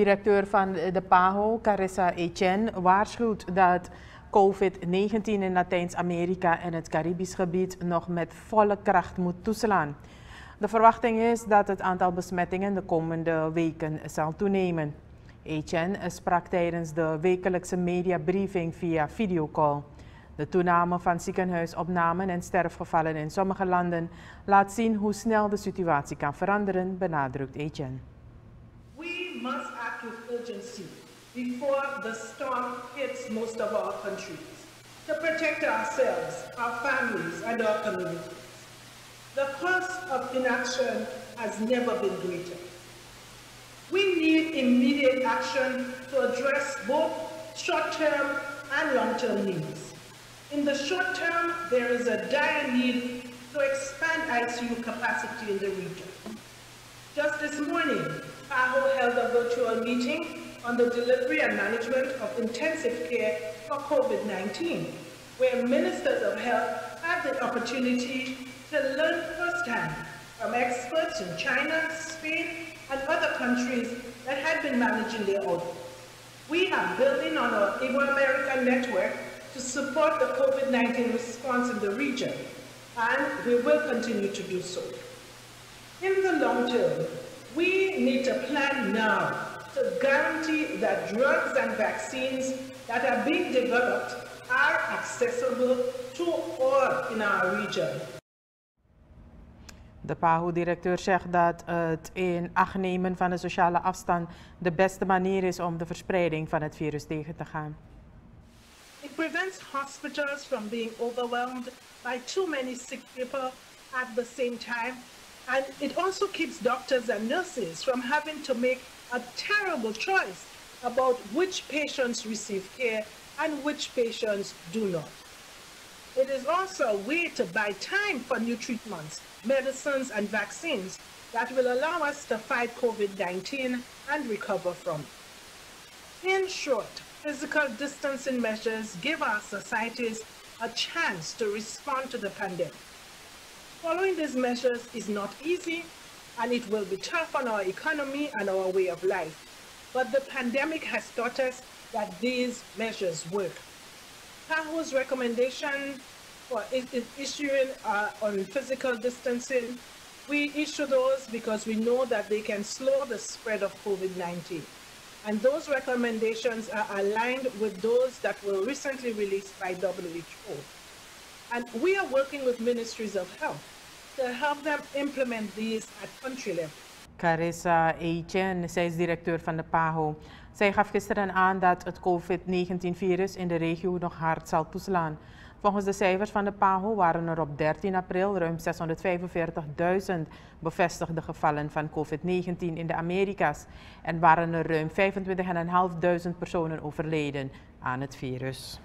Directeur van de PAHO, Carissa Etienne, waarschuwt dat COVID-19 in Latijns-Amerika en het Caribisch gebied nog met volle kracht moet toeslaan. De verwachting is dat het aantal besmettingen de komende weken zal toenemen. Etienne sprak tijdens de wekelijkse mediabriefing via videocall. De toename van ziekenhuisopnamen en sterfgevallen in sommige landen laat zien hoe snel de situatie kan veranderen, benadrukt Etienne. Must act with urgency before the storm hits most of our countries to protect ourselves, our families, and our communities. The cost of inaction has never been greater. We need immediate action to address both short-term and long-term needs. In the short term, there is a dire need to expand ICU capacity in the region. Just this morning, PAHO held a virtual meeting on the delivery and management of intensive care for COVID-19, where ministers of health had the opportunity to learn firsthand from experts in China, Spain, and other countries that had been managing their outbreak. We are building on our Iberoamerican network to support the COVID-19 response in the region, and we will continue to do so. In the long term, we need to plan now to guarantee that drugs and vaccines that are being developed are accessible to all in our region. De PAHO-directeur zegt dat het in acht nemen van de sociale afstand de beste manier is om de verspreiding van het virus tegen te gaan. It prevents hospitals from being overwhelmed by too many sick people at the same time. And it also keeps doctors and nurses from having to make a terrible choice about which patients receive care and which patients do not. It is also a way to buy time for new treatments, medicines, and vaccines that will allow us to fight COVID-19 and recover from it. In short, physical distancing measures give our societies a chance to respond to the pandemic. Following these measures is not easy, and it will be tough on our economy and our way of life. But the pandemic has taught us that these measures work. PAHO's recommendation for issuing uh, on physical distancing, we issue those because we know that they can slow the spread of COVID-19. And those recommendations are aligned with those that were recently released by WHO. And we are working with ministries of health to help them implement these at country level. Carissa Etienne, zij is directeur van de PAHO. Zij gaf gisteren aan dat het COVID-19-virus in de regio nog hard zal toeslaan. Volgens de cijfers van de PAHO waren er op 13 april ruim 645.000 bevestigde gevallen van COVID-19 in de Amerika's en waren er ruim 25.500 personen overleden aan het virus.